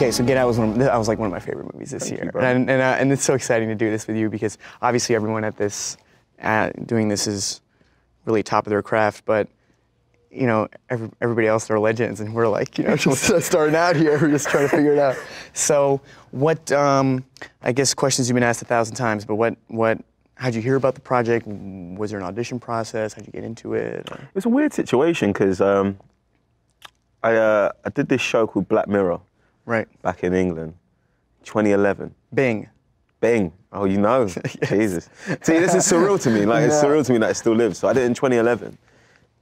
Okay, so Get Out was one. Of, that was like one of my favorite movies this Thank year, you, and and, uh, and it's so exciting to do this with you because obviously everyone at this, uh, doing this is really top of their craft, but you know every, everybody else are legends, and we're like you know just starting out here, we're just trying to figure it out. So what? Um, I guess questions you've been asked a thousand times, but what what? How'd you hear about the project? Was there an audition process? How'd you get into it? Or- It was a weird situation because um, I uh, I did this show called Black Mirror Right. back in England, 2011. Bing. Bing. Oh, you know. Jesus. See, this is surreal to me. Like, it's surreal to me that it still lives. So I did it in 2011.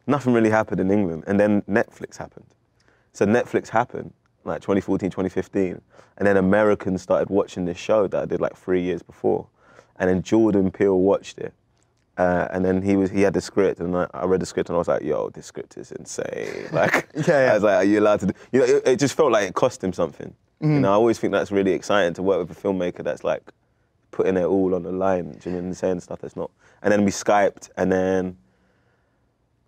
Nothing really happened in England. And then Netflix happened. So Netflix happened, like 2014, 2015. And then Americans started watching this show that I did like three years before. And then Jordan Peele watched it. Uh, and then he was he had the script, and I, I read the script, and I was like, "Yo, this script is insane!" Like, Yeah, yeah. I was like, "Are you allowed to?" Do? You know, it, it just felt like it cost him something. Mm-hmm. You know, I always think that's really exciting to work with a filmmaker that's like putting it all on the line. Do you know what I'm saying? Stuff that's not. And then we Skyped, and then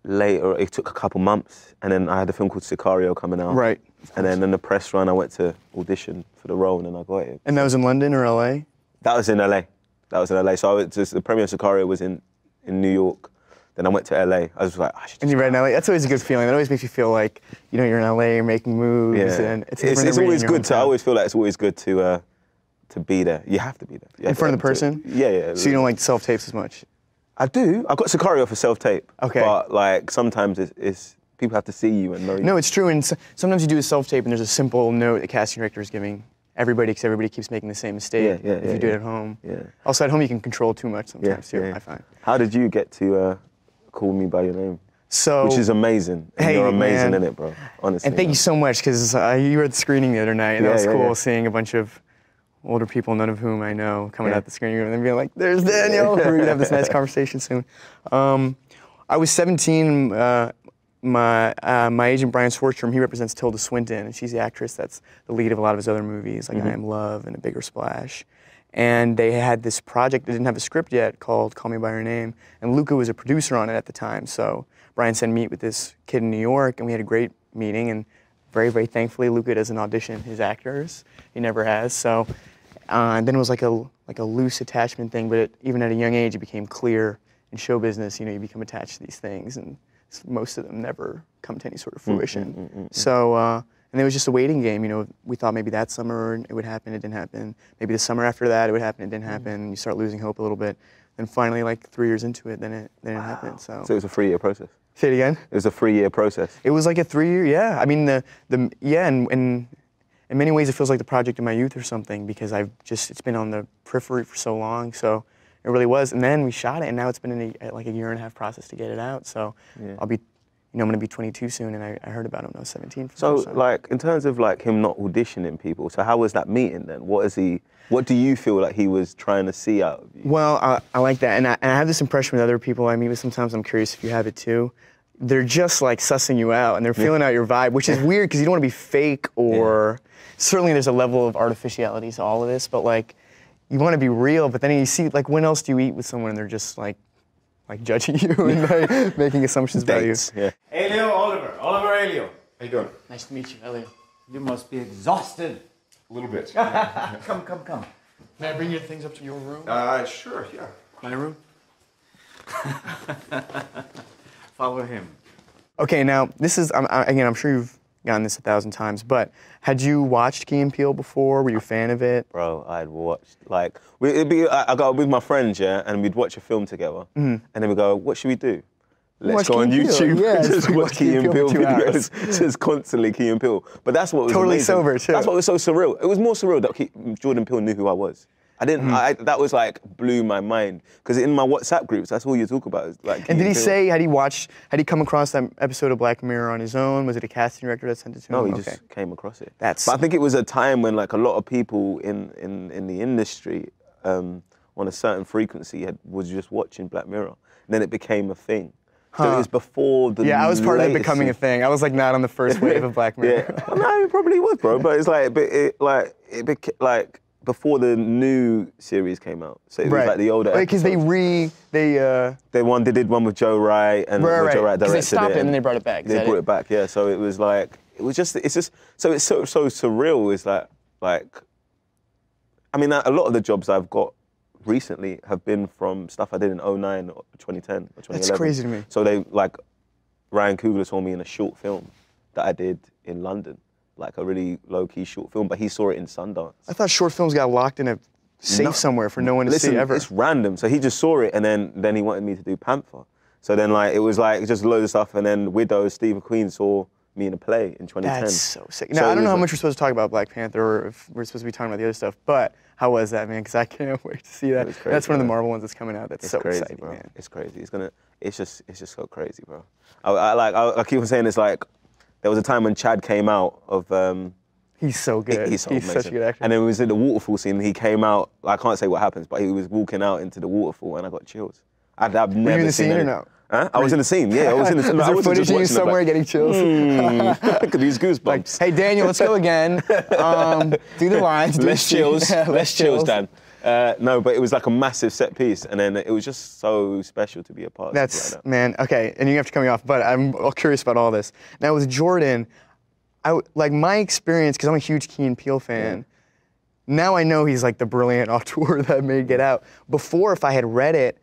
later it took a couple months, and then I had a film called Sicario coming out. Right. And then in the press run, I went to audition for the role, and then I got it. And that was in London or LA? That was in LA. That was in LA. So I went to, the premiere of Sicario was in, in New York. Then I went to LA. I was like, I should And just you read in LA. That's always a good feeling. That always makes you feel like you know you're in LA, you're making moves, and it's, it's, it's always good to. I always feel like it's always good to uh, to be there. You have to be there. You in front of the to- to- person. yeah, yeah. So you don't like self tapes as much. I do. I've got Sicario for self tape. Okay. But like sometimes it's, it's people have to see you and know you. No, it's true. And s- sometimes you do a self tape, and there's a simple note the casting director is giving everybody, because everybody keeps making the same mistake. Yeah, yeah, if yeah, you do it at home. Yeah. Also, at home you can control too much yeah, sometimes too. yeah. I find. How did you get to uh, call me by your name? So. Which is amazing. And Hey, you're amazing man. in it, bro. Honestly. And thank you so much because uh, you were at the screening the other night, and that was cool seeing a bunch of older people, none of whom I know, coming out the screening room and then being like, "There's Daniel." We're gonna have this nice conversation soon. Um, I was 17. Uh, my uh, my agent Brian Swardstrom, he represents Tilda Swinton, and she's the actress that's the lead of a lot of his other movies, like I Am Love and A Bigger Splash. And they had this project that didn't have a script yet called Call Me by Your Name, and Luca was a producer on it at the time. So Brian said meet with this kid in New York, and we had a great meeting. And very very thankfully, Luca doesn't audition his actors. He never has. So uh, and then it was like a like a loose attachment thing, but it, even at a young age, it became clear in show business. You know, you become attached to these things, and most of them never come to any sort of mm, mm, fruition. Mm, so, uh, and it was just a waiting game. You know, we thought maybe that summer it would happen, it didn't happen. Maybe the summer after that it would happen, it didn't happen. You start losing hope a little bit. Then finally, like three years into it, then it then it happened. So, So it was a three year process. say it again. It was a three year process. It was like a three-year, yeah. I mean, the the yeah, and, and in many ways, it feels like the project of my youth or something because I've just it's been on the periphery for so long. So it really was. And then we shot it, and now it's been in a, uh, like a year and a half process to get it out. So Yeah. I'll be, you know, I'm gonna be 22 soon, and I, I heard about him when I was 17. for the So, like, in terms of like him not auditioning people, so how was that meeting then? What is he? What do you feel like he was trying to see out of you? Well, I, I like that, and I, and I have this impression with other people I meet with. Sometimes I'm curious if you have it too. They're just like sussing you out, and they're feeling out your vibe, which is weird because you don't want to be fake or. Certainly, there's a level of artificiality to all of this, but like, you want to be real. But then you see, like, when else do you eat with someone and they're just like, like judging you and like, making assumptions about you? Dates, yeah. Elio Oliver, Oliver Elio. How you doing? Nice to meet you, Elliot. You must be exhausted. A little bit. Come, come, come. May I bring your things up to your room? Uh, sure, yeah. My room. Follow him. Okay, now this is I'm, again. I'm sure you've gotten this a thousand times, but had you watched Key and Peele before? Were you a fan of it? Bro, I'd watched like we, it'd be I, I got with my friends, yeah, and we'd watch a film together, mm-hmm. and then we go, "What should we do? Let's. Watch go on Key Peele. YouTube Yeah, just watch Key and Peele Peele for two hours. videos, just constantly Key and Peele." But that's what was Totally amazing. sober, too. That's what was so surreal. It was more surreal that Key, Jordan Peele knew who I was. I didn't. Mm-hmm. I, that was like blew my mind because in my WhatsApp groups, that's all you talk about. Is like. And did he say had he watched had he come across that episode of Black Mirror on his own? Was it a casting director that sent it to him? No, he okay. just came across it. That's- But I think it was a time when like a lot of people in in, in the industry um, on a certain frequency had, was just watching Black Mirror. And then it became a thing. So it was before the. yeah, I was part of it becoming a thing. I was like not on the first wave of Black Mirror. Yeah, no, it probably was, bro. But it's like, but it like it became like before the new series came out. So it was like the older. because they re they uh they one they did one with Joe Wright and Right, where Joe right. Wright 'Cause they directed stopped it and and then they brought it back. Is They brought it? it back, yeah. So it was like it was just it's just so it's so so surreal. Is like like, I mean, a lot of the jobs I've got recently have been from stuff I did in 09 or 2010 or 2011. That's crazy to me. So they like Ryan Coogler saw me in a short film that I did in London, like a really low key short film, but he saw it in Sundance. I thought short films got locked in a safe No. somewhere for no one to Listen, see ever. it's random. So he just saw it, and then then he wanted me to do Panther. So then like it was like just loads of stuff, and then Widow, Steve McQueen saw me in a play in 2010. That's so sick. So Now, I don't know how like- much we're supposed to talk about Black Panther or if we're supposed to be talking about the other stuff, but how was that, man? Because I can't wait to see that. was that's crazy, one of the. Marvel ones that's coming out. That's It's so crazy, exciting, bro. man. It's crazy. It's gonna. It's just. It's just so crazy, bro. I, I like. I, I keep on saying it's like. There was a time when Chad came out of. Um, He's so he- good. he's so such a good actor. And then it was in the waterfall scene. He came out. I can't say what happens, but he was walking out into the waterfall, and I got chills. I'd, I've never in the seen scene or no? Huh? I was in the scene. Yeah, I was in the. Is no, I footage just of you watching somewhere but- getting chills? Look at these goosebumps. Like, hey Daniel, let's go again. Um, do the lines. do less chills, Yeah, less chills, Dan. Uh, no, but it was like a massive set piece, and then it was just so special to be a part of. That's that. man. Okay, and you have to cut me off, but I'm all curious about all this. Now with Jordan, I like my experience because I'm a huge Key and Peele fan. Now I know he's like the brilliant auteur that made Get Out. Before, if I had read it,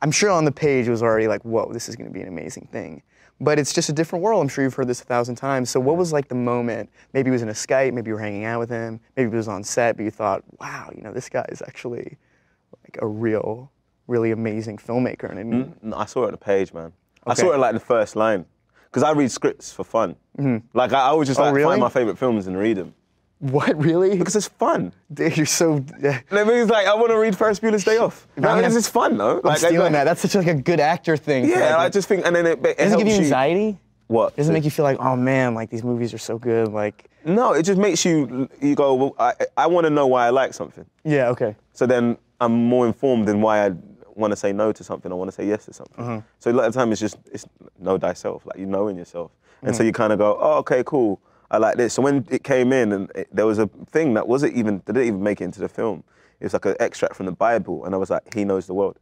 I'm sure on the page it was already like, whoa, this is going to be an amazing thing. But it's just a different world. I'm sure you've heard this a thousand times. So what was like the moment? Maybe it was in a Skype. Maybe you were hanging out with him. Maybe it was on set, but you thought, wow, you know, this guy is actually like a real, really amazing filmmaker. And I mean, mm-hmm. I saw it on the page, man. I saw it like the first line, because I read scripts for fun. Mm-hmm. Like I, I would just Oh, like really? find my favorite films and read them what really? because it's fun. Dude, you're so. That means like I want to read Ferris Bueller's Day Off. I'm No, gonna- it's fun though. I'm Like, stealing like- that. That's such like a good actor thing. Yeah, like, I just think, and then it, it does it give you anxiety? What? Does it make you feel like, oh man, like these movies are so good? Like, No, it just makes you. You go. Well, I, I want to know why I like something. yeah, okay. So then I'm more informed in why I want to say no to something. I want to say yes to something. Uh-huh. So a lot of the time it's just it's know thyself, like you know in yourself, and Mm. so you kind of go, oh, okay, cool, I like this. So when it came in, and it, there was a thing that wasn't even they didn't even make it into the film. It was like an extract from the Bible, and I was like, he knows the world.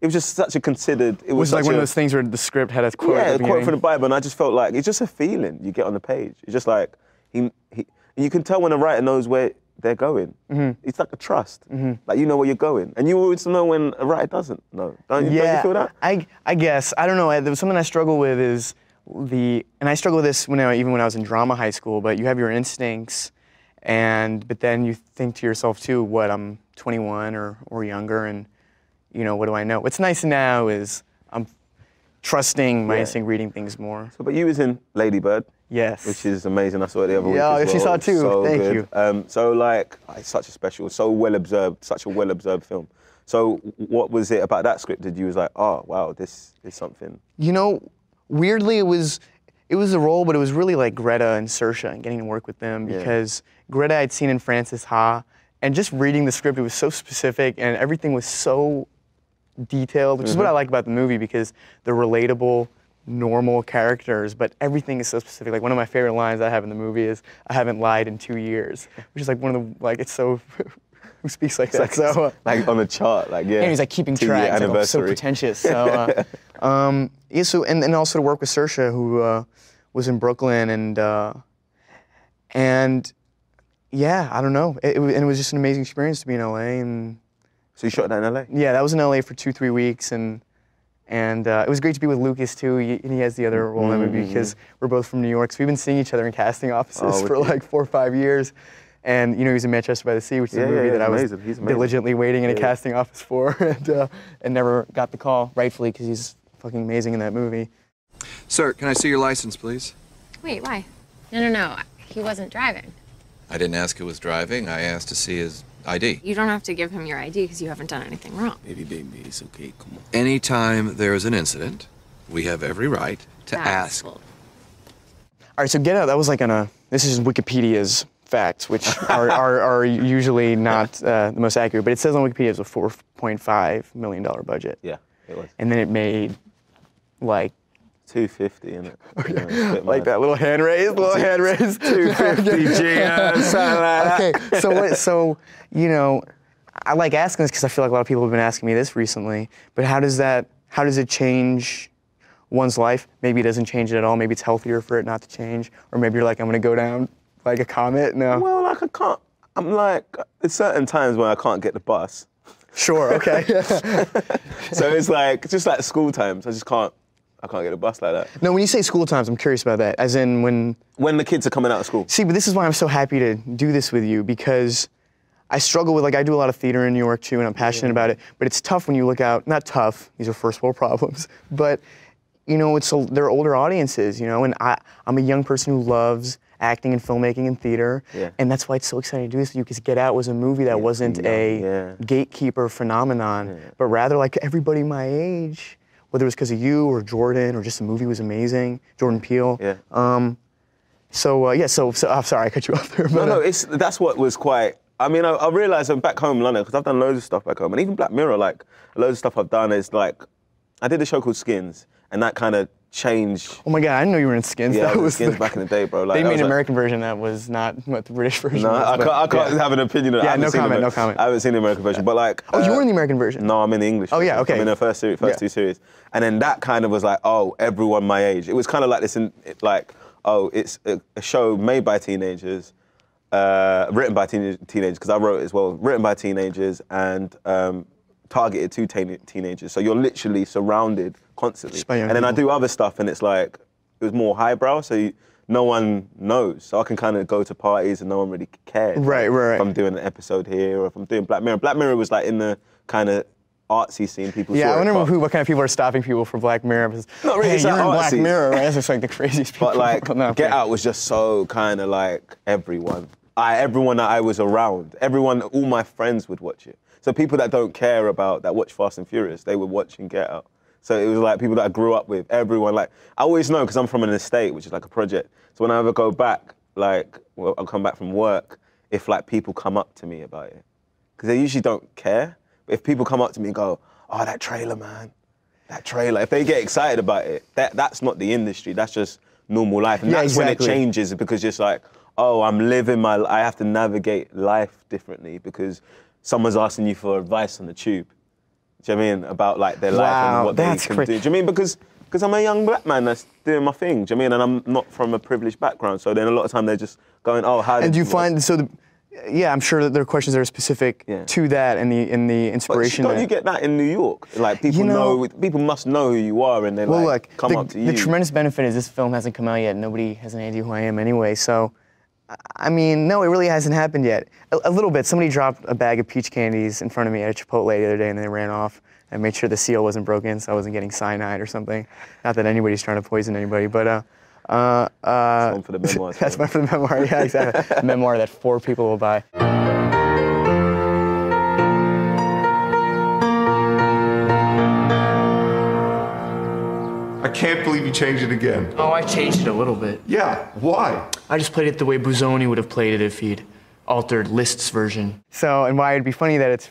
It was just such a considered. It was was like one of those things where the script had a quote. yeah, a the quote from the. Bible, and I just felt like it's just a feeling you get on the page. It's just like he, he you can tell when a writer knows where they're going. Mm-hmm. It's like a trust, like you know where you're going, and you always know when a writer doesn't know. Don't you, don't you feel that? I, I guess I don't know. There was something I struggle with is the, and I struggle with this when I, even when I was in drama high school. But you have your instincts, and but then you think to yourself too, what I'm 21 or or younger, and you know what do I know? What's nice now is I'm trusting my Yeah. instinct, reading things more. So, but you was in Lady Bird, Yes. which is amazing. I saw it the other week. Yeah, as well. saw it too. So Thank good. you. Um, so like, it's such a special, so well observed, such a well observed film. So, what was it about that script that you was like, oh wow, this is something? You know, weirdly, it was it was a role, but it was really like Greta and Saoirse and getting to work with them Yeah. because Greta I'd seen in Frances Ha, and just reading the script, it was so specific and everything was so detailed, which is what Mm-hmm. I like about the movie because they're relatable, normal characters, but everything is so specific. Like one of my favorite lines I have in the movie is, "I haven't lied in two years," which is like one of the like it's so. Who speaks like that? So. uh, like on the chart, like yeah. and he's like keeping track. It's like, oh, so pretentious. So, uh, um, yeah. So and, and also to work with Saoirse, who uh, was in Brooklyn, and uh, and yeah, I don't know. It, it, and it was just an amazing experience to be in LA, and So you shot that in LA? yeah, that was in LA for two, three weeks, and and uh, it was great to be with Lucas too. He, and he has the other role in that movie because we're both from New York, so we've been seeing each other in casting offices Mm-hmm. Oh, for like four or five years. And you know, he was in Manchester by the Sea, which is Yeah, a movie yeah, that I was diligently waiting in a Yeah. casting office for, and, uh, and never got the call, rightfully, because he's fucking amazing in that movie. Sir, can I see your license, please? Wait, why? No, no, no. He wasn't driving. I didn't ask who was driving. I asked to see his ID. You don't have to give him your ID because you haven't done anything wrong. Baby, baby, it's okay. Come on. Anytime there is an incident, we have every right to That's ask. bull- All right, so Get Out, that was like on a, this is Wikipedia's facts, which are, are, are usually not uh, the most accurate, but it says on Wikipedia it's a $4.5 million budget. Yeah, it was. And then it made like 250 in it. Yeah, like that little hand raise, little hand raise. 250 G, something like that. okay, so what, so you know, I like asking this because I feel like a lot of people have been asking me this recently. But how does that? How does it change one's life? Maybe it doesn't change it at all. Maybe it's healthier for it not to change, or maybe you're like, I'm gonna go down Like a comet? No. Well, like I can't. I'm like, there's certain times when I can't get the bus. Sure. Okay. So it's like just like school times. I just can't. I can't get a bus like that. no, when you say school times, I'm curious about that. As in when. When the kids are coming out of school. See, but this is why I'm so happy to do this with you because I struggle with like I do a lot of theater in New York too, and I'm passionate about it. But it's tough when you look out. Not tough. These are first world problems. But you know, it's a, they're older audiences. You know, and I I'm a young person who loves acting and filmmaking and theater. Yeah. And that's why it's so exciting to do this with you because Get Out was a movie that wasn't yeah, a yeah. gatekeeper phenomenon, but rather like everybody my age, whether it was because of you or Jordan or just the movie was amazing. Jordan Peele. Yeah. Um, so uh, yeah, so, so I'm sorry I cut you off there. No, But, no, uh, it's that's what was quite. I mean, I, I realized I'm back home in London because I've done loads of stuff back home, and even Black Mirror, like loads of stuff I've done is like, I did a show called Skins, and that kind of changed. oh my god, I didn't know you were in Skins. Yeah, that was Skins the- back in the day, bro. Like, They I made an like- American version that was not what the British version No, was. I can't, I can't yeah. have an opinion on. Yeah, no comment, no comment. I haven't seen the American version, but like. Oh, you uh, were in the American version. No, I'm in the English. Oh, yeah, okay. I'm in the first series, first Yeah. two series, and then that kind of was like, oh, everyone my age. It was kind of like this, in, like, oh, it's a, a show made by teenagers, uh, written by teen, teenagers because I wrote it as well. Written by teenagers and um, targeted to teen, teenagers. So you're literally surrounded constantly. Just by young And then I do other stuff, and it's like it was more highbrow, so you, no one knows. So I can kind of go to parties and no one really cares. Right, Like, right, If. I'm doing an episode here, or if I'm doing Black Mirror. Black Mirror was like in the kind of artsy scene. People. Yeah, I wonder but- who, what kind of people are stopping people for Black Mirror. Because, Not really, Hey, you're in Black. Mirror, right? That's just like the craziest people. But like, No, Get. Out was just so kind of like everyone. I, everyone that I was around, everyone, all my friends would watch it. So people that don't care about that watch Fast and Furious, they were watching Get Out. So it was like people that I grew up with, everyone. Like I always know because I'm from an estate, which is like a project. So when I ever go back, like well, I'll come back from work, if like people come up to me about it, because they usually don't care. But if people come up to me and go, "Oh, that trailer, man," that trailer. If they get excited about it, that that's not the industry. That's just normal life, and Yeah, that's when it changes because it's like, oh, I'm living my. I have to navigate life differently because someone's asking you for advice on the tube. Do you know what I mean about like their life Wow, and what that's they can do? Do you know I mean because because I'm a young black man that's doing my thing. Do you know what I mean? And I'm not from a privileged background, so then a lot of time they're just going, oh, how? And do you find so the yeah, I'm sure that there are questions that are specific Yeah. to that and the in the But inspiration. don't you get that in New York? Like people You know- know, people must know who you are, and they well, like look, come the, up to the you. The tremendous benefit is this film hasn't come out yet. Nobody has an idea who I am anyway. So, I- mean, no, it really hasn't happened yet. A, a little bit. Somebody dropped a bag of peach candies in front of me at a Chipotle the other day, and they ran off. I made sure the seal wasn't broken, so I wasn't getting cyanide or something. Not that anybody's trying to poison anybody, but uh, uh, uh, one for the memoirs, that's man. one for the memoir. Yeah, exactly. A memoir that four people will buy. I can't believe you changed it again. Oh, I changed it a little bit. Yeah, why? I just played it the way Busoni would have played it if he'd altered Liszt's version. So, and why it'd be funny that it's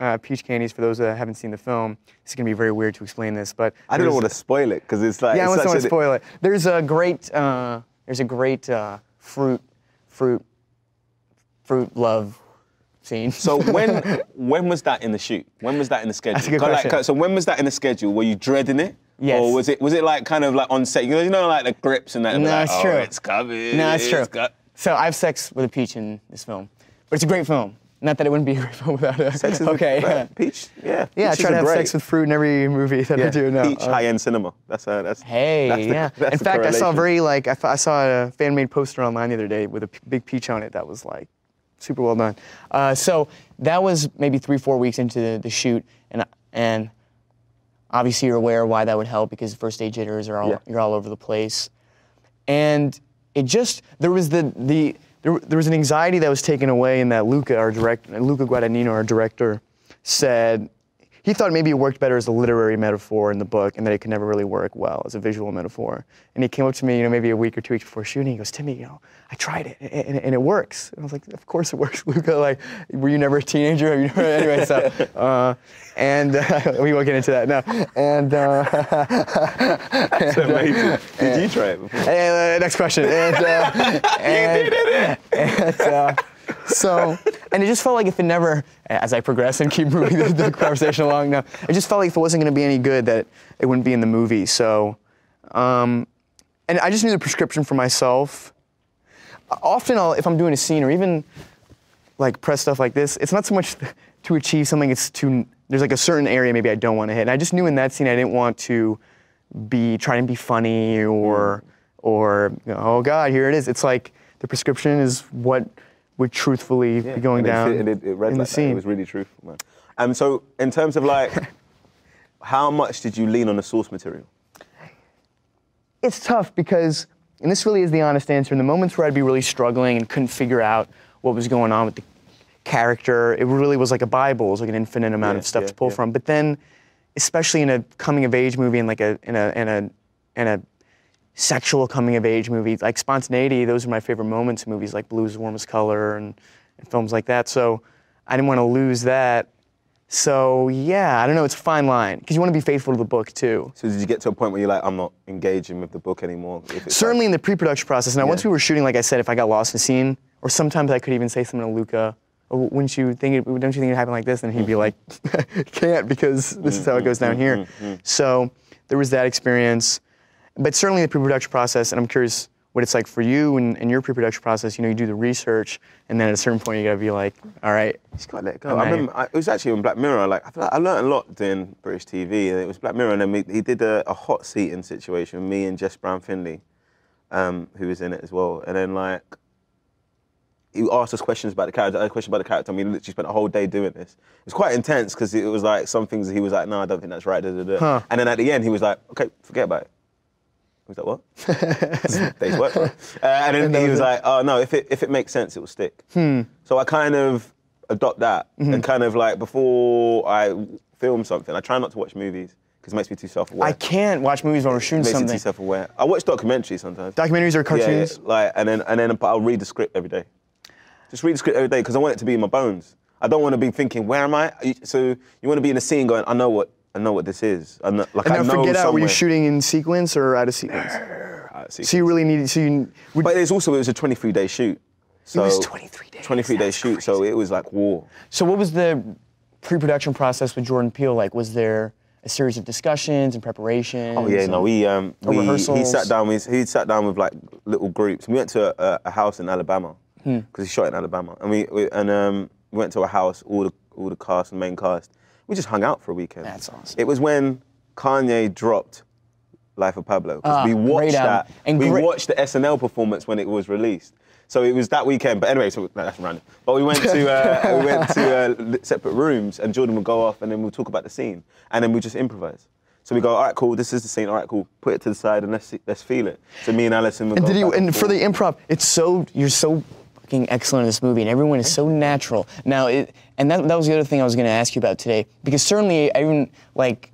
uh, peach candies for those that haven't seen the film. It's gonna be very weird to explain this, but I don't want to spoil it because it's like Yeah, I it's don't want to spoil it. There's a great, uh, there's a great uh, fruit, fruit, fruit love scene. So when when was that in the shoot? When was that in the schedule? That's a good question. Like, so when was that in the schedule? Were you dreading it? Yes. Or was it was it like kind of like on set? You know, you know like the grips and that. No, like, it's oh, true. It's coming. No, it's true. it's got-" So I have sex with a peach in this film, but it's a great film. Not that it wouldn't be a great film without a. Sex is okay. A, yeah. peach. Yeah. Yeah, I try to have great. sex with fruit in every movie that I do now. Peach Uh, high-end cinema. That's uh, that's. Hey, that's the- yeah. that's In fact, I saw very like I saw a fan-made poster online the other day with a p- big peach on it. That was like super well done. Uh, so that was maybe three, four weeks into the, the shoot, and and obviously you're aware why that would help because first day jitters are all Yeah. you're all over the place, and it just there was the the there, there was an anxiety that was taken away in that Luca, our director, Luca Guadagnino, our director, said he thought maybe it worked better as a literary metaphor in the book, and that it could never really work well as a visual metaphor. And he came up to me, you know, maybe a week or two weeks before shooting. He goes, "Timmy, you know, I tried it, and, and it works." And I was like, "Of course it works, Luca. Like, were you never a teenager? You never-" anyway, so, uh, and uh, we won't get into that now. And uh, That's amazing. Did you try it before? and, uh, next question. And, uh, and, and, uh, so, and it just felt like if it never, as I progress and keep moving the, the conversation along now, it just felt like if it wasn't going to be any good, that it wouldn't be in the movie. So, um, and I just knew the prescription for myself. often I'll, if I'm doing a scene or even like press stuff like this, it's not so much to achieve something. It's to there's like a certain area maybe I don't want to hit. And I just knew in that scene I didn't want to be trying to be funny or or you know, oh god here it is. It's like the prescription is what would truthfully be going and down and it, it read in like the that. scene. It was really truthful, man. Um, so in terms of like, how much did you lean on the source material? it's tough because, and this really is the honest answer, in the moments where I'd be really struggling and couldn't figure out what was going on with the character, it really was like a Bible, it was like an infinite amount Yeah, of stuff yeah, to pull yeah. from. But then, especially in a coming of age movie and like a in a in a in a sexual coming of age movie, like spontaneity, those are my favorite moments in movies like Blues Warmest Color and, and films like that. So I didn't want to lose that. So yeah, I don't know, it's a fine line because you want to be faithful to the book too. So did you get to a point where you're like, I'm not engaging with the book anymore? Certainly like- in the pre-production process. Now, once we were shooting, like I said, if I got lost in a scene, or sometimes I could even say something to Luca, oh, wouldn't you think it, would don't you think it happened like this? And he'd be like, can't because this is how it mm, goes mm, down mm, here. So there was that experience. But certainly the pre-production process, and I'm curious what it's like for you and, and your pre-production process. You know, you do the research, and then at a certain point, you gotta be like, all right, just gotta let it go. I remember I, it was actually on Black Mirror. Like I, feel like I learned a lot doing British TV, and it was Black Mirror, and then we, he did a, a hot seating situation. with Me and Jess Brown Findlay, um, who was in it as well, and then like he asked us questions about the character. I had a question about the character. I mean, literally spent a whole day doing this. It was quite intense because it was like some things he was like, no, I don't think that's right. Da, da, da. Huh. And then at the end, he was like, okay, forget about it. Was like, what? Day's work. right? Uh, and then that he was like, oh no, if it if it makes sense, it will stick. So I kind of adopt that and kind of like before I film something, I try not to watch movies because it makes me too self-aware. I can't watch movies while we're shooting It makes me too self-aware. I watch documentaries sometimes. Documentaries or Yeah, yeah, cartoons? like and then and then but I'll read the script every day. Just read the script every day because I want it to be in my bones. I don't want to be thinking, where am I? So you want to be in a scene going, I know what I know what this is. I know, like And I now know forget out, were you somewhere. shooting in sequence or out of sequence? Uh, see. So you really needed, so you, would, But it's also it was a 23 day shoot. So was 23 days, 23 day that's shoot. So it was like war. So what was the pre-production process with Jordan Peele like? Was there a series of discussions and preparations? Oh yeah, no, we um Or we, he rehearsals? sat down with he sat down with like little groups. We went to a, a house in Alabama Hmm. because he shot in Alabama, and we, we and um we went to a house all the all the cast and main cast. We just hung out for a weekend. That's awesome. It was when Kanye dropped Life of Pablo Ah, we great watched that. And we great- watched the SNL performance when it was released. So it was that weekend. But anyway, so no, that's random. But we went to uh, we went to uh, separate rooms, and Jordan would go off, and then we'll talk about the scene, and then we just improvise. So we go, all right, cool. This is the scene. All right, cool. Put it to the side and let's see, let's feel it. So me and Alison would And go did you? back And for the improv, it's so you're so fucking excellent in this movie, and everyone is so natural. Now, it, and that, that was the other thing I was going to ask you about today, because certainly I even like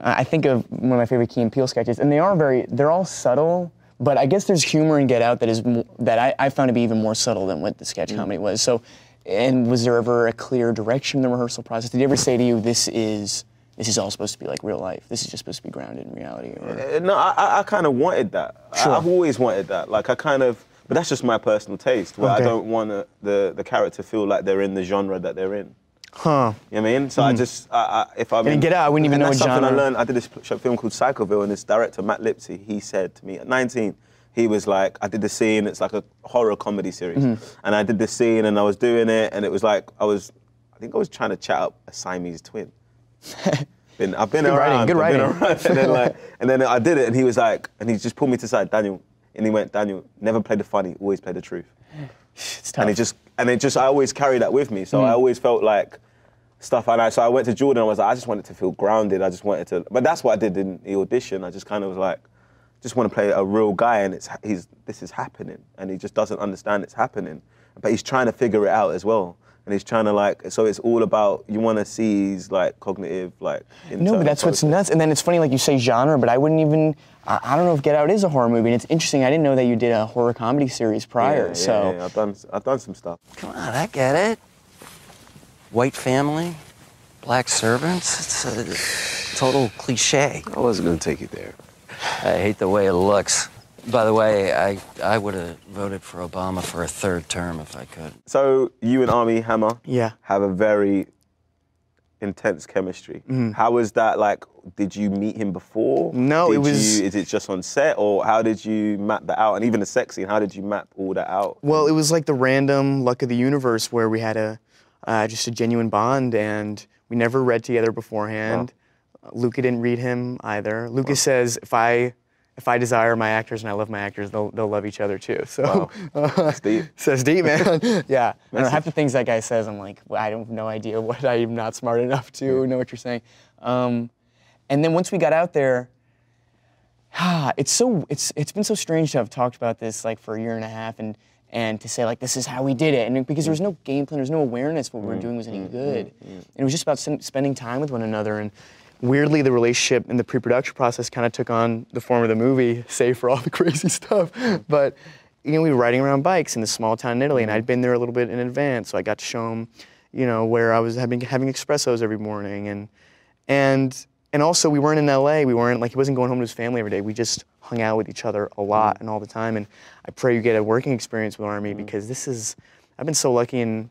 I I think of one of my favorite Key and Peele sketches, and they are very they're all subtle. But I guess there's humor in Get Out that is that I, I found to be even more subtle than what the sketch Mm. comedy was. So, and was there ever a clear direction in the rehearsal process? Did he ever say to you, "This is this is all supposed to be like real life. This is just supposed to be grounded in reality"? Or, Uh, No, I, I, I kind of wanted that. I- Sure. I've always wanted that. Like I kind of, but that's just my personal taste. Where Okay. I don't want to, the the character feel like they're in the genre that they're in. huh? You know what I mean? So I just, I, I, if I'm Hmm. in Get Out, I wouldn't even and know that's what something genre. I learned. I did this film called Psychoville, and this director Matt Lipsey, he said to me at 19, he was like, I did the scene. It's like a horror comedy series, Mm-hmm. and I did the scene, and I was doing it, and it was like I was, I think I was trying to chat up a Siamese twin. been, I've been Good writing, good I've been writing. around. and then like, and then I did it, and he was like, and he just pulled me to the side, Daniel, and he went, Daniel, never play the funny, always play the truth. And it just, and it just, I always carry that with me. So Mm. I always felt like stuff. And I, so I went to Jordan. I was like, I just wanted to feel grounded. I just wanted to, but that's what I did in the audition. I just kind of was like, just want to play a real guy, and it's he's this is happening, and he just doesn't understand it's happening, but he's trying to figure it out as well. And he's trying to like, so it's all about you want to see his like cognitive like. No, but that's what's nuts. And then it's funny, like you say genre, but I wouldn't even. I, I don't know if Get Out is a horror movie. And it's interesting. I didn't know that you did a horror comedy series prior. Yeah, yeah, so yeah, I've done I've done some stuff. Come on, I get it. White family, black servants. It's a total cliche. I wasn't gonna take you there. I hate the way it looks. By the way, I, I would have voted for Obama for a third term if I could. So you and Armie Hammer Yeah. have a very intense chemistry. How was that like? Did you meet him before? No, it was- You, is it just on set, or how did you map that out? And even the sex scene, how did you map all that out? Well, it was like the random luck of the universe where we had a uh, just a genuine bond, and we never read together beforehand. Uh, Luca didn't read him either. Luca says if I if I desire my actors and I love my actors, they'll they'll love each other too. So That's deep. says deep man. yeah, I don't know, half the things that guy says, I'm like, well, I don't have no idea what I'm not smart enough to know what you're saying. Um, and then once we got out there, ah, it's so it's it's been so strange to have talked about this like for a year and a half and and to say like this is how we did it and because there was no game plan, there's no awareness what we were doing was any good. And it was just about spending time with one another and. Weirdly, the relationship in the pre-production process kind of took on the form of the movie, save for all the crazy stuff. But you know, we were riding around bikes in this small town in Italy, and I'd been there a little bit in advance, so I got to show him, you know, where I was having having espressos every morning, and and and also we weren't in LA. We weren't like he wasn't going home to his family every day. We just hung out with each other a lot and all the time. And I pray you get a working experience with Armie mm. because this is I've been so lucky and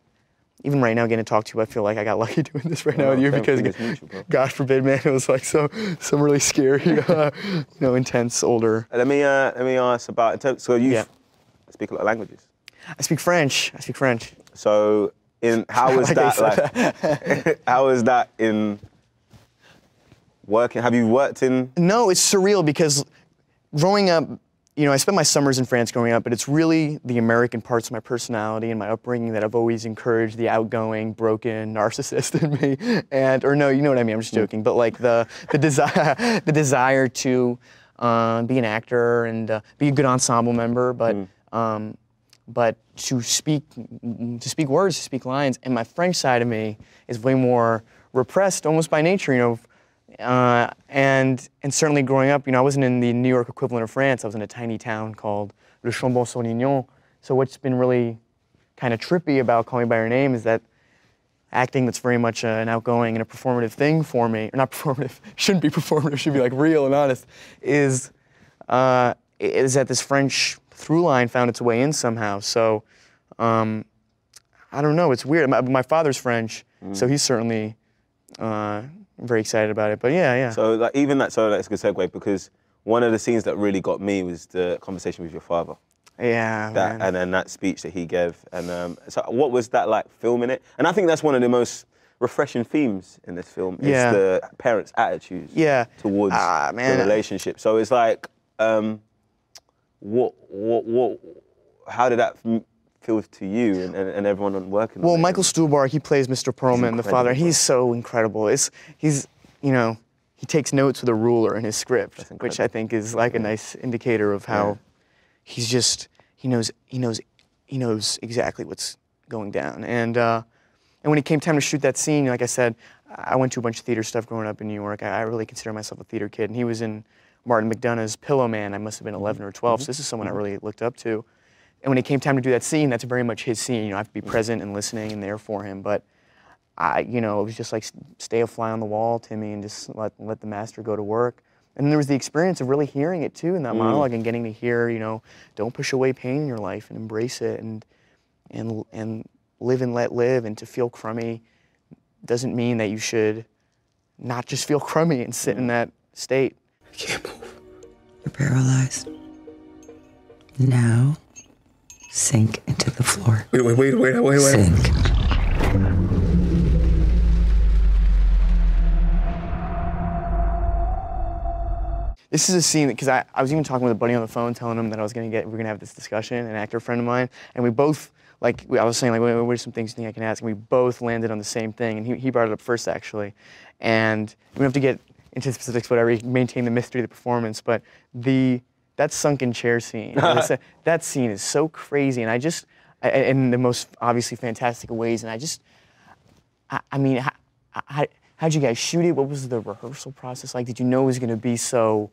even right now getting to talk to you, I feel like I got lucky doing this right now with you because mutual. God forbid, man, it was like so some really scary, uh, you know, intense older. Let me uh, let me ask about so you Yeah. speak a lot of languages. I speak French. I speak French. So in how was Like that like? how was that in working? Have you worked in? No, it's surreal because growing up, you know, I spent my summers in France growing up, but it's really the American parts of my personality and my upbringing that I've always encouraged the outgoing, broken narcissist in me. And or no, you know what I mean. I'm just joking. But like the the desire the desire to uh, be an actor and uh, be a good ensemble member, but. Um, but to speak to speak words, to speak lines, and my French side of me is way more repressed, almost by nature, you know. Uh, and and certainly growing up, you know, I wasn't in the New York equivalent of France. I was in a tiny town called Le Chambon-sur-Lignon. So what's been really kind of trippy about Call Me by Your Name is that acting that's very much uh, an outgoing and a performative thing for me, or not performative, shouldn't be performative, should be like real and honest, is uh, is that this French through line found its way in somehow. So um, I don't know, it's weird. My, my father's French, so he's certainly uh, very excited about it. But yeah, yeah. So like even that. So that's a good segue because one of the scenes that really got me was the conversation with your father. yeah, That and then that speech that he gave. And um, so what was that like filming it? And I think that's one of the most refreshing themes in this film is Yeah. the parents' attitudes Yeah. towards Ah, the relationship. So it's like, um, what, what, what, how did that m- feel to you and, and, and everyone on working? Well? Michael Stuhlbarg, he plays Mr. Perlman, the father. He's so incredible. It's, he's, you know, he takes notes with a ruler in his script, which. I think is like a nice indicator of how he's just he knows he knows he knows exactly what's going down. And uh, and when it came time to shoot that scene, like I said, I went to a bunch of theater stuff growing up in New York. I, I really consider myself a theater kid, and he was in Martin McDonagh's Pillow Man. I must have been 11 mm-hmm. or 12, so mm-hmm. this is someone I mm-hmm. really looked up to. And when it came time to do that scene, that's very much his scene. You know, I have to be mm. present and listening and there for him. But I, you know, it was just like stay a fly on the wall, Timmy, and just let let the master go to work. And then there was the experience of really hearing it too in that mm. monologue and getting to hear, you know, don't push away pain in your life and embrace it and and and live and let live. And to feel crummy doesn't mean that you should not just feel crummy and sit in mm. that state. I can't move. You're paralyzed. Now, sink into the floor. Wait, wait, wait, wait, wait, wait. Sink. This is a scene because I, I was even talking with a buddy on the phone, telling him that I was gonna get, we are gonna have this discussion, an actor friend of mine, and we both, like, we, I was saying, like, what, what are some things you think I can ask? And we both landed on the same thing, and he, he brought it up first, actually. And we don't have to get into specifics, whatever, you can maintain the mystery of the performance, but the, that sunken chair scene, a- that scene is so crazy, and I just, I, I- in the most obviously fantastic ways, and I just, I, I mean, how, how, how'd you guys shoot it? What was the rehearsal process like? Did you know it was gonna be so,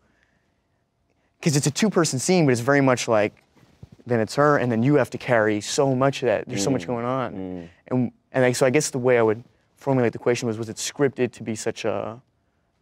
because it's a two-person scene, but it's very much like then it's her, and then you have to carry so much of that. There's so much mm. going on, mm. and and like, so I guess the way I would formulate the question was: Was it scripted to be such a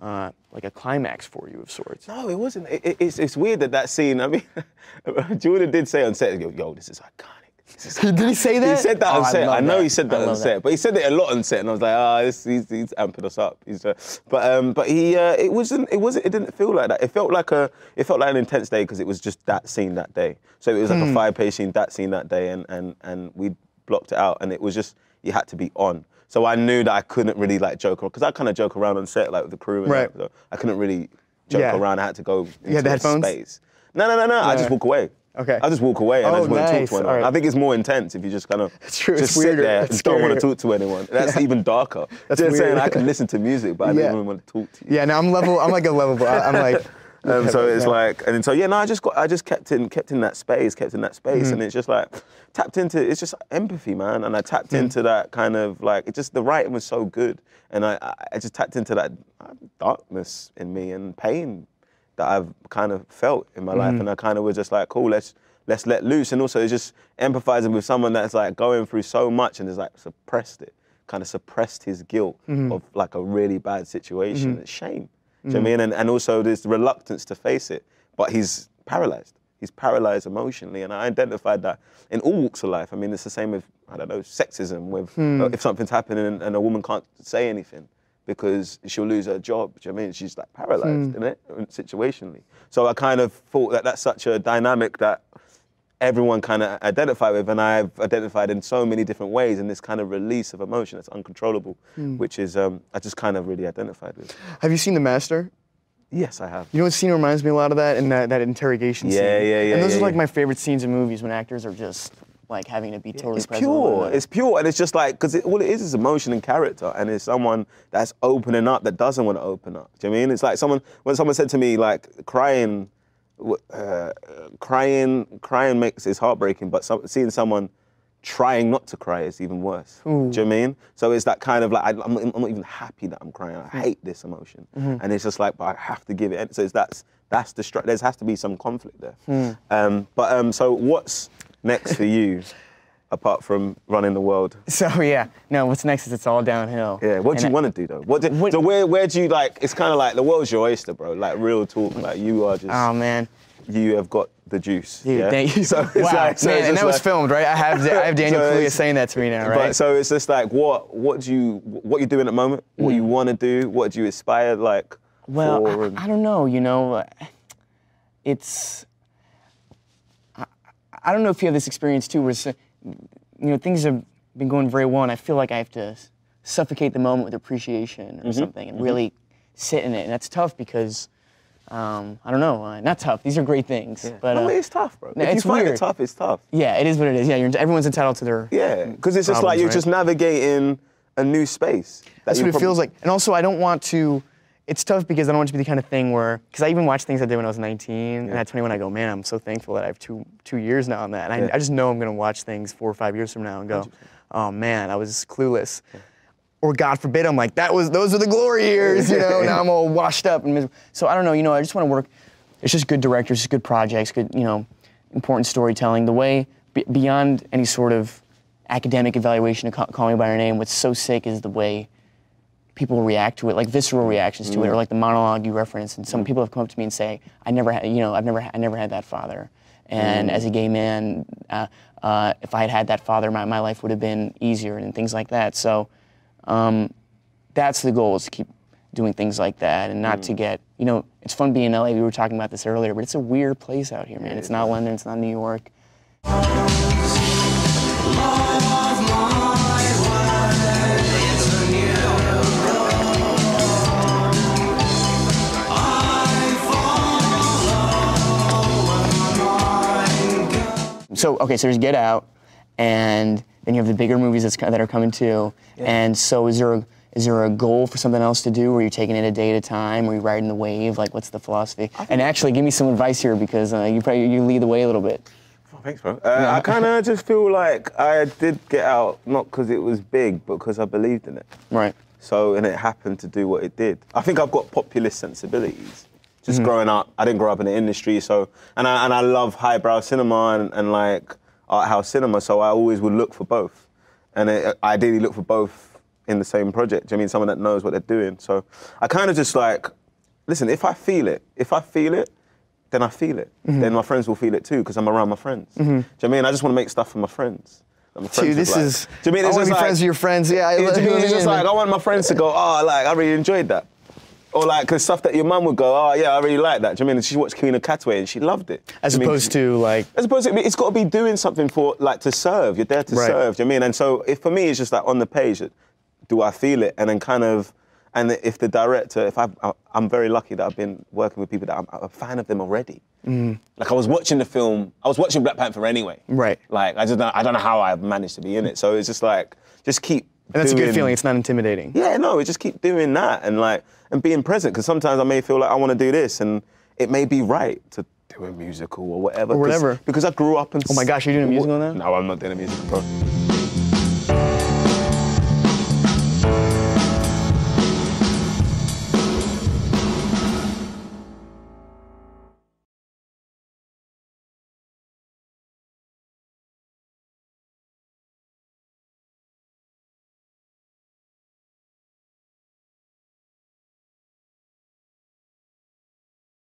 uh, like a climax for you of sorts? No, it wasn't. It, it- it's, it's weird that that scene. I mean, Jordan did say on set, "Yo, yo, this is iconic." Did he say that? He said that Oh, on I set. I, know that. he said that on love set, but he said it a lot on set, and I was like, ah, this, he's, he's amping us up. He's, uh, but um, but he, uh, it wasn't, it wasn't, it didn't feel like that. It felt like a, it felt like an intense day because it was just that scene that day. So it was Hmm. like a five-page scene, that scene that day, and and and we blocked it out, and it was just you had to be on. So I knew that I couldn't really like joke around because I kind of joke around on set like with the crew, and Right. that, so I couldn't really joke Yeah. around. I had to go. You had the headphones? Space. No, no, no, no. I just walk away. Okay. I just walk away and I Oh, just wouldn't nice. talk to anyone. Right. I think it's more intense if you just kind of true, just it's sit weirder. there and don't want to talk to anyone. That's even darker. That's just saying weird. Saying I can listen to music, but I Yeah. don't even want to talk to you. Yeah, now I'm level. I'm like a level. I- I'm like. Um, so it's Yeah. like, and so yeah, no, I just got, I just kept in, kept in that space, kept in that space, Mm-hmm. and it's just like tapped into, it's just empathy, man, and I tapped Mm. into that kind of like, it just the writing was so good, and I, I, I just tapped into that uh, darkness in me and pain that I've kind of felt in my Mm-hmm. life, and I kind of was just like, cool, let's let's let loose, and also it's just empathizing with someone that's like going through so much and has like suppressed it, kind of suppressed his guilt Mm-hmm. of like a really bad situation. It's shame. Do you know what I mean? And, and also there's reluctance to face it, but he's paralyzed. He's paralyzed emotionally, and I identified that in all walks of life. I mean, it's the same with I don't know sexism. With uh, if something's happening and, a woman can't say anything because she'll lose her job. Do you know what I mean? She's like paralyzed Hmm. in it situationally. So I kind of thought that that's such a dynamic that everyone kind of identify with, and I've identified in so many different ways in this kind of release of emotion that's uncontrollable, Hmm. which is um, I just kind of really identified with. Have you seen The Master? Yes, I have. You know what scene reminds me a lot of that and that, that interrogation scene. Yeah, yeah, yeah, And those yeah, are like yeah. my favorite scenes in movies when actors are just like having to be totally It's present. with one pure. It's pure, and it's just like because it, all it is is emotion and character, and it's someone that's opening up that doesn't want to open up. Do you know what I mean? It's like someone when someone said to me like crying, uh, crying, crying makes is heartbreaking, but some, seeing someone trying not to cry is even worse. Do you know what I mean? So it's that kind of like I, I'm, not, I'm not even happy that I'm crying. I hate this emotion, and it's just like, but I have to give it. And so it's that's that's the str- there has to be some conflict there. Um, but um, so what's next for you? Apart from running the world, So yeah, no. What's next is it's all downhill. yeah. What do And you I- want to do though? What do, What- so where where do you like? It's kind of like the world's your oyster, bro. Like real talk. Like you are just Oh man, you have got the juice. dude, yeah? thank you. So wow, like, so man, and that was filmed, right? I have I have Daniel So Kaluuya saying that to me now, right? But so it's just like what what do you what you're doing at the moment? What you want to do? What do you aspire like Hmm. Well, for? I, and- I don't know. You know, uh, it's. I, I don't know if you have this experience too, where you know things have been going very well, and I feel like I have to suffocate the moment with appreciation or Mm-hmm. something, and really sit in it, and that's tough because. Um, I don't know. Uh, not tough. These are great things, but uh, it's tough, bro. no, if it's you find weird. it tough, it's tough. yeah, it is what it is. Yeah, you're, everyone's entitled to their. Yeah, because it's just like you're right? just navigating a new space. that That's what it feels like. And also, I don't want to. It's tough because I don't want it to be the kind of thing where, because I even watch things I did when I was 19, and at 21, I go, man, I'm so thankful that I have two two years now on that. And I, Yeah. I just know I'm gonna watch things four or five years from now and go, oh man, I was clueless. Or God forbid, I'm like, that was those are the glory years, you know. now I'm all washed up and miserable. So I don't know, you know. I just want to work. It's just good directors, just good projects, good, you know, important storytelling. The way be, beyond any sort of academic evaluation of Call, Call Me by Your Name, what's so sick is the way people react to it, like visceral reactions to it, or like the monologue you referenced. And some people have come up to me and say, "I never had, you know, I've never, I never had that father." And as a gay man, uh, uh, if I had had that father, my, my life would have been easier and things like that. So um, that's the goal: is to keep doing things like that and not to get, you know, it's fun being in LA. We were talking about this earlier, but it's a weird place out here, man. It's not London, it's not New York. so okay, so there's Get Out, and then you have the bigger movies that's, that are coming too. And so is there a, is there a goal for something else to do? Where you're taking it a day at a time? Or you riding the wave? Like what's the philosophy? And actually, give me some advice here because uh, you probably you lead the way a little bit. Oh, thanks, bro. Uh, I kind of just feel like I did get out not because it was big, but because I believed in it. Right. So, and it happened to do what it did. I think I've got populist sensibilities. Just growing up, I didn't grow up in the industry, so and I and I love highbrow cinema and, and like art house cinema, so I always would look for both, and I ideally look for both in the same project. Do you I mean someone that knows what they're doing? So I kind of just like, listen, if I feel it, if I feel it, then I feel it. Mm-hmm. Then my friends will feel it too because I'm around my friends. Do you know what I mean? I just want to make stuff for my friends. Like, my friends Dude, this like- is. Do you mean I want to be like, friends with your friends. Yeah, I you mean it's just like I want my friends to go, oh, like I really enjoyed that. Or like, the stuff that your mum would go, oh yeah, I really like that. Do you know I mean? And she watched Queen of Katwe and she loved it. As you I mean? opposed to like. As opposed to, it's got to be doing something for, like, to serve. You're there to Right. serve. Do you know I mean? And so, if for me, it's just like on the page, do I feel it? And then kind of, and if the director, if I, I'm very lucky that I've been working with people that I'm a fan of them already. Mm. Like I was watching the film, I was watching Black Panther anyway. Right. Like I just, don't, I don't know how I've managed to be in it. So it's just like, just keep. And that's a good feeling. It's not intimidating. yeah, no, we just keep doing that and like and being present because sometimes I may feel like I want to do this and it may be right to do a musical or whatever. Or whatever. Because I grew up and. Oh my gosh, you're doing a musical now? No, I'm not doing a musical, bro.